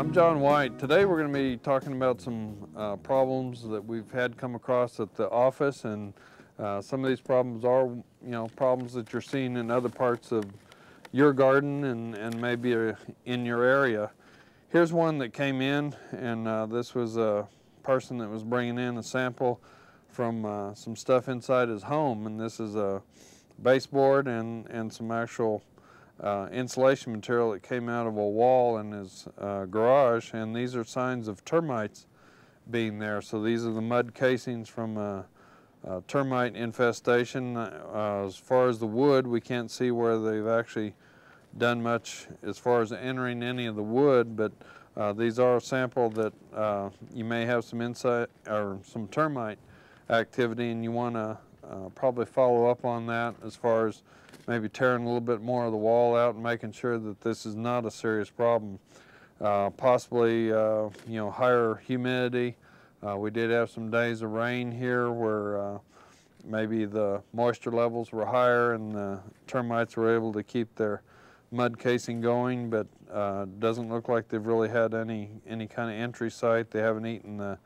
I'm John White. Today we're going to be talking about some uh, problems that we've had come across at the office and uh, some of these problems are, you know, problems that you're seeing in other parts of your garden and, and maybe uh, in your area. Here's one that came in and uh, this was a person that was bringing in a sample from uh, some stuff inside his home and this is a baseboard and, and some actual uh, insulation material that came out of a wall in his uh, garage and these are signs of termites being there. So these are the mud casings from a, a termite infestation. Uh, as far as the wood, we can't see where they've actually done much as far as entering any of the wood, but uh, these are a sample that uh, you may have some insight or some termite activity and you want to uh, probably follow up on that as far as maybe tearing a little bit more of the wall out and making sure that this is not a serious problem. Uh, possibly, uh, you know, higher humidity. Uh, we did have some days of rain here where uh, maybe the moisture levels were higher and the termites were able to keep their mud casing going, but uh, doesn't look like they've really had any, any kind of entry site. They haven't eaten the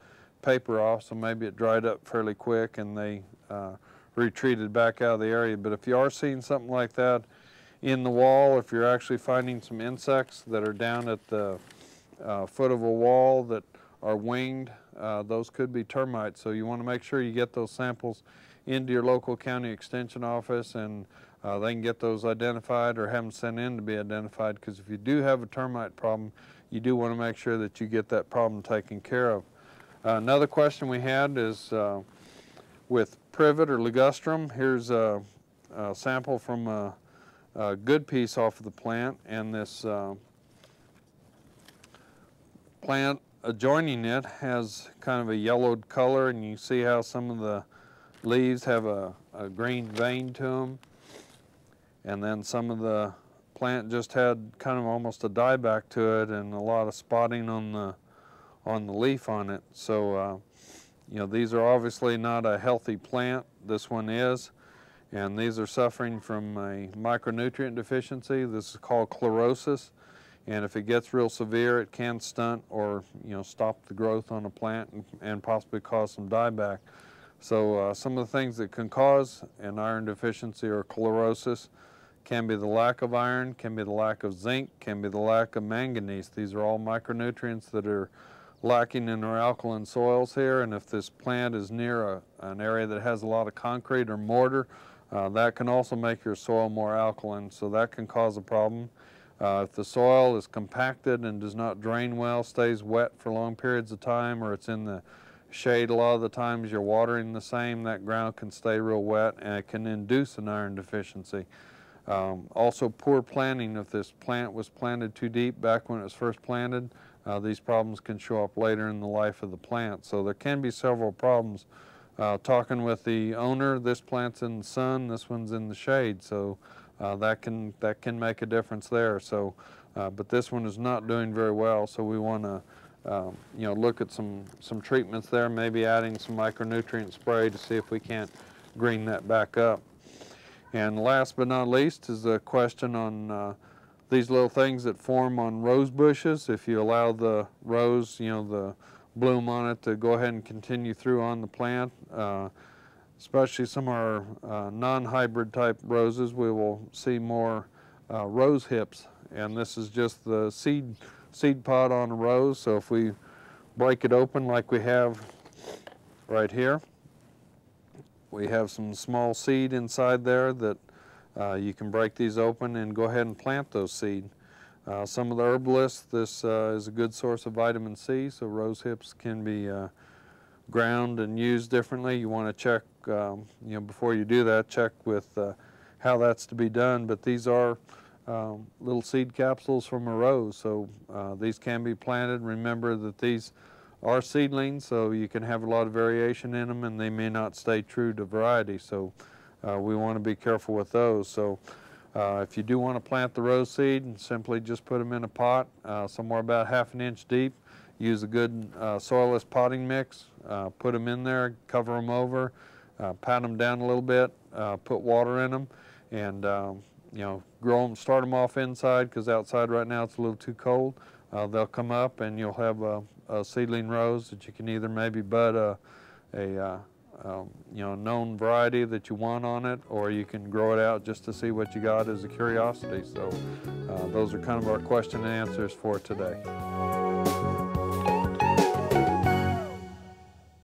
paper off, so maybe it dried up fairly quick and they uh, retreated back out of the area. But if you are seeing something like that in the wall, if you're actually finding some insects that are down at the uh, foot of a wall that are winged, uh, those could be termites. So you want to make sure you get those samples into your local county extension office and uh, they can get those identified or have them sent in to be identified because if you do have a termite problem, you do want to make sure that you get that problem taken care of. Uh, another question we had is uh, with privet or ligustrum. Here's a, a sample from a, a, good piece off of the plant and this uh, plant adjoining it has kind of a yellowed color and you see how some of the leaves have a, a green vein to them and then some of the plant just had kind of almost a dieback to it and a lot of spotting on the on the leaf on it so uh, you know, these are obviously not a healthy plant. This one is. And these are suffering from a micronutrient deficiency. This is called chlorosis. And if it gets real severe, it can stunt or, you know, stop the growth on a plant and, and possibly cause some dieback. So uh, some of the things that can cause an iron deficiency or chlorosis can be the lack of iron, can be the lack of zinc, can be the lack of manganese. These are all micronutrients that are lacking in our alkaline soils here and if this plant is near a, an area that has a lot of concrete or mortar uh, that can also make your soil more alkaline so that can cause a problem. Uh, if the soil is compacted and does not drain well, stays wet for long periods of time or it's in the shade a lot of the times you're watering the same, that ground can stay real wet and it can induce an iron deficiency. Um, also poor planting, if this plant was planted too deep back when it was first planted, uh, these problems can show up later in the life of the plant. So there can be several problems. Uh, talking with the owner, this plant's in the sun, this one's in the shade, so uh, that can that can make a difference there. So, uh, but this one is not doing very well, so we want to um, you know look at some some treatments there, maybe adding some micronutrient spray to see if we can't green that back up. And last but not least is a question on uh, these little things that form on rose bushes, if you allow the rose, you know, the bloom on it to go ahead and continue through on the plant, uh, especially some of our uh, non-hybrid type roses, we will see more uh, rose hips. And this is just the seed, seed pod on a rose. So if we break it open like we have right here, we have some small seed inside there that uh, you can break these open and go ahead and plant those seed. Uh, some of the herbalists, this uh, is a good source of vitamin C, so rose hips can be uh, ground and used differently. You want to check, um, you know, before you do that, check with uh, how that's to be done. But these are um, little seed capsules from a rose, so uh, these can be planted. Remember that these are seedlings, so you can have a lot of variation in them, and they may not stay true to variety. So uh, we want to be careful with those. So uh, if you do want to plant the rose seed, and simply just put them in a pot uh, somewhere about half an inch deep. Use a good uh, soilless potting mix, uh, put them in there, cover them over, uh, pat them down a little bit, put water in them, and um, you know, grow them, start them off inside because outside right now it's a little too cold. they'll come up and you'll have a, a seedling rose that you can either maybe bud a, a um, you know, known variety that you want on it, or you can grow it out just to see what you got as a curiosity. So uh, those are kind of our question and answers for today.